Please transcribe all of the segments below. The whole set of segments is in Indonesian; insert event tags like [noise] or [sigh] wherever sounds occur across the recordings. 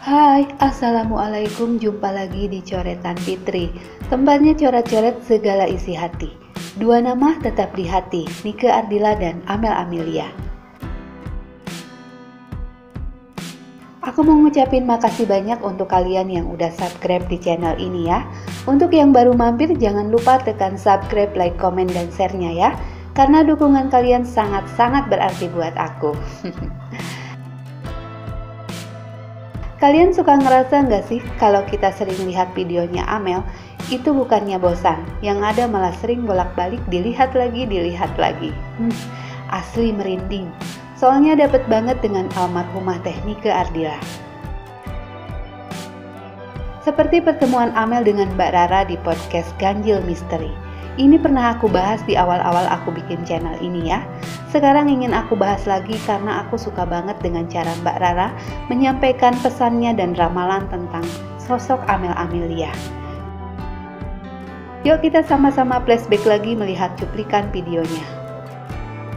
Hai, Assalamualaikum, jumpa lagi di Coretan Fitri. Tempatnya coret-coret segala isi hati. Dua nama tetap di hati, Nike Ardila dan Amel Amelia. Aku mau ngucapin makasih banyak untuk kalian yang udah subscribe di channel ini ya. Untuk yang baru mampir jangan lupa tekan subscribe, like, komen, dan share-nya ya. Karena dukungan kalian sangat-sangat berarti buat aku [laughs] Kalian suka ngerasa nggak sih kalau kita sering lihat videonya Amel, itu bukannya bosan, yang ada malah sering bolak-balik dilihat lagi, dilihat lagi. Hmm, asli merinding. Soalnya dapat banget dengan almarhumah Teknike Ardila. Seperti pertemuan Amel dengan Mbak Rara di podcast Ganjil Misteri. Ini pernah aku bahas di awal-awal aku bikin channel ini ya. Sekarang ingin aku bahas lagi karena aku suka banget dengan cara Mbak Rara menyampaikan pesannya dan ramalan tentang sosok Amel Amelia. Yuk kita sama-sama flashback lagi melihat cuplikan videonya.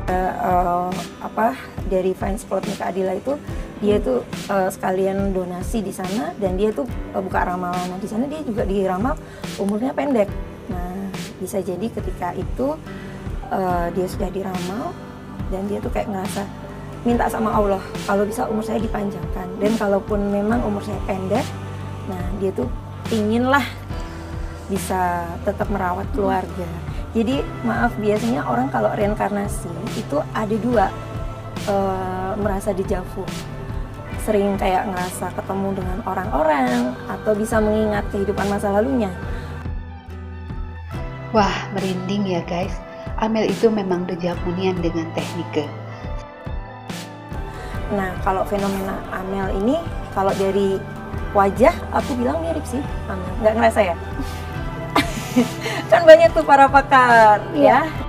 Uh, uh, apa dari fans Plot Nika Adila itu dia tuh uh, sekalian donasi di sana dan dia tuh uh, buka ramalan. Nah, di sana dia juga diramal umurnya pendek. Nah, bisa jadi ketika itu uh, dia sudah diramal dan dia tuh kayak ngerasa minta sama Allah kalau bisa umur saya dipanjangkan. Dan kalaupun memang umur saya pendek nah dia tuh inginlah bisa tetap merawat keluarga. Jadi maaf biasanya orang kalau reinkarnasi itu ada dua e, merasa dijavu sering kayak ngerasa ketemu dengan orang-orang atau bisa mengingat kehidupan masa lalunya. Wah merinding ya guys Amel itu memang dejapunian dengan teknik. Nah, kalau fenomena Amel ini, kalau dari wajah, aku bilang mirip sih Amel. Nggak ngerasa ya? [laughs] kan banyak tuh para pakar, ya. ya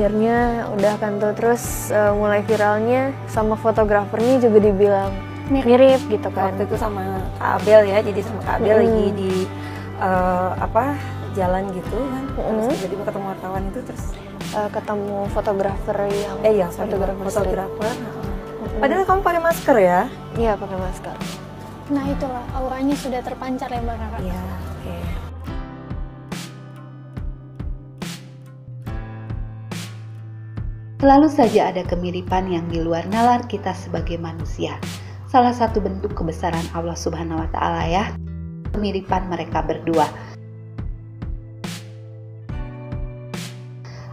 akhirnya udah kan tuh terus uh, mulai viralnya sama fotografernya juga dibilang mirip gitu kan waktu itu sama Kak Abel ya jadi sama Kak Abel hmm. lagi di uh, apa jalan gitu kan hmm. terus jadi ketemu wartawan itu terus uh, ketemu fotografer yang eh iya fotografer fotografer hmm. padahal kamu pakai masker ya iya pakai masker nah itulah auranya sudah terpancar ya mbak Rara iya oke okay. Selalu saja ada kemiripan yang di luar nalar kita sebagai manusia. Salah satu bentuk kebesaran Allah Subhanahu wa taala ya. Kemiripan mereka berdua.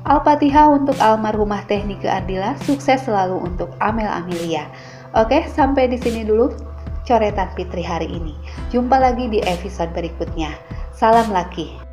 Al-Fatihah untuk almarhumah Teknik Ardila, sukses selalu untuk Amel Amelia. Oke, sampai di sini dulu coretan Fitri hari ini. Jumpa lagi di episode berikutnya. Salam laki.